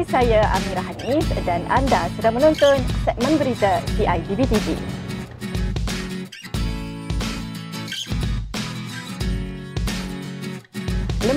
Saya Amira Hanis dan anda sedang menonton segmen berita CITV TV.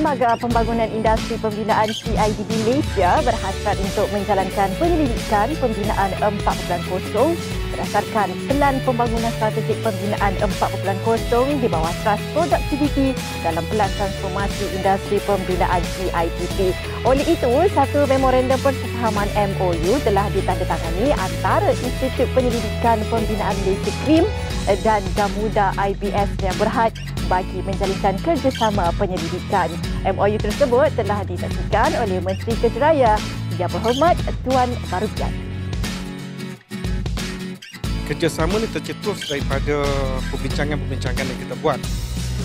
Lembaga Pembangunan Industri Pembinaan CIDB Malaysia berhasrat untuk menjalankan penyelidikan pembinaan 4.0 berdasarkan Pelan Pembangunan Strategik Pembinaan 4.0 di bawah Trust Productivity dalam Pelan Transformasi Industri Pembinaan CIDB. Oleh itu, satu memorandum persefahaman MOU telah ditandatangani antara Institut Penyelidikan Pembinaan Malaysia KRIM dan Gamuda IBS yang berhad bagi menjalinkan kerjasama penyelidikan. MOU tersebut telah disaksikan oleh Menteri Kejeraya Yang Berhormat Tuan Barukian. Kerjasama ini tercetus daripada perbincangan-perbincangan yang kita buat.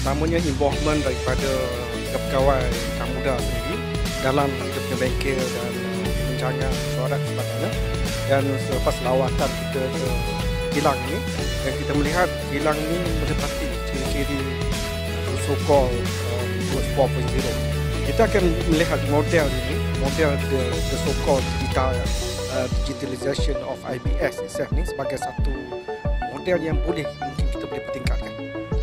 Utamanya involvement daripada pegawai Kamuda sendiri dalam kita punya bengkel dan perbincangan suara sebagainya. Dan selepas lawatan kita ke kilang ini, dan kita melihat kilang ini menepati ciri-ciri so-called uh, 4.0. Kita akan melihat model ini, model the, the so-called digital, uh, digitalization of IBS itself ni sebagai satu model yang boleh mungkin kita boleh pertingkatkan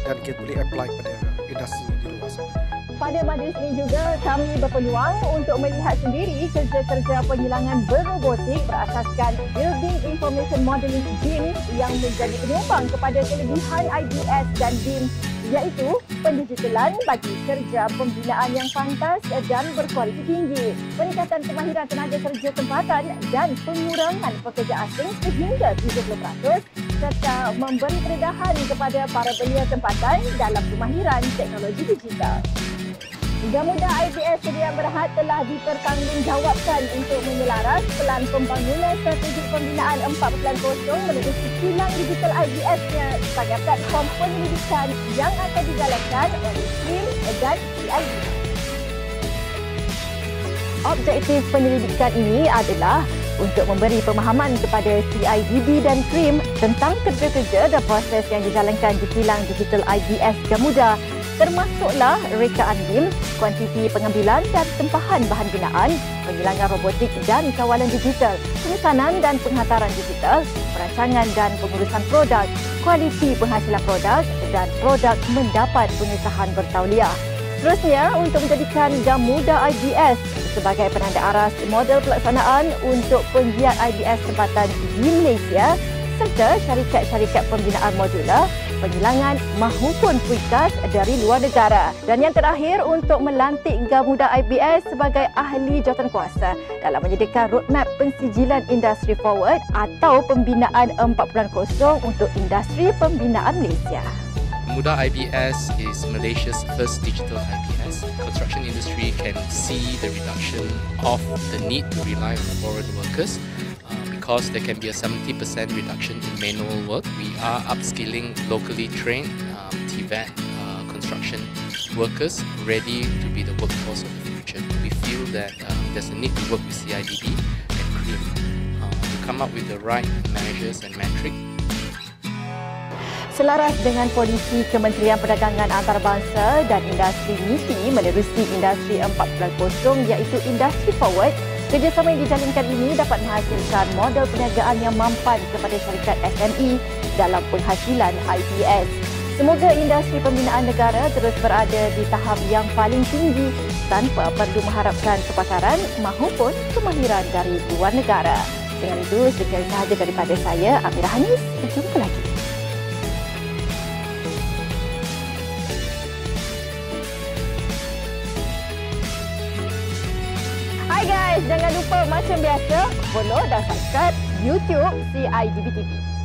dan kita boleh apply pada industri di luar sana. Pada majlis ini juga kami berpeluang untuk melihat sendiri kerja-kerja penyilangan berrobotik berasaskan Building Information Modeling BIM yang menjadi penyumbang kepada kelebihan IBS dan BIM iaitu pendigitalan bagi kerja pembinaan yang pantas dan berkualiti tinggi, peningkatan kemahiran tenaga kerja tempatan dan pengurangan pekerja asing sehingga 70% serta memberi keredahan kepada para belia tempatan dalam kemahiran teknologi digital. Gamuda IPS Sedia Berhad telah dipertanggungjawabkan untuk menyelaras pelan pembangunan strategi pembinaan 4.0 menerusi kilang digital IBS-nya sebagai platform penyelidikan yang akan dijalankan oleh SIM dan CID. Objektif penyelidikan ini adalah untuk memberi pemahaman kepada CIDB dan KRIM tentang kerja-kerja dan proses yang dijalankan di kilang digital IBS Gamuda termasuklah rekaan BIM, kuantiti pengambilan dan tempahan bahan binaan, penghilangan robotik dan kawalan digital, pemesanan dan penghantaran digital, perancangan dan pengurusan produk, kualiti penghasilan produk dan produk mendapat pengesahan bertauliah. Seterusnya, untuk menjadikan Gamuda IBS sebagai penanda aras model pelaksanaan untuk penggiat IBS tempatan di Malaysia serta syarikat-syarikat pembinaan modular penghilangan mahupun puikas dari luar negara. Dan yang terakhir untuk melantik Gamuda IBS sebagai ahli jawatan kuasa dalam menyediakan roadmap pensijilan industri forward atau pembinaan 4.0 untuk industri pembinaan Malaysia. Muda IBS is Malaysia's first digital IBS. Construction industry can see the reduction of the need to rely on foreign workers because there can be a 70% reduction in manual work. We are upskilling locally trained um, TVET uh, construction workers ready to be the workforce of the future. We feel that um, there's a need to work with CIDB and CREAM uh, to come up with the right measures and metrics Selaras dengan polisi Kementerian Perdagangan Antarabangsa dan industri MITI menerusi industri 4.0 iaitu industri forward Kerjasama yang dijalinkan ini dapat menghasilkan model perniagaan yang mampan kepada syarikat SME dalam penghasilan IPS. Semoga industri pembinaan negara terus berada di tahap yang paling tinggi tanpa perlu mengharapkan kepakaran maupun kemahiran dari luar negara. Dengan itu, sekian sahaja daripada saya, Amirah Hanis. Jumpa lagi. Guys, jangan lupa macam biasa follow dan subscribe YouTube CIDB TV.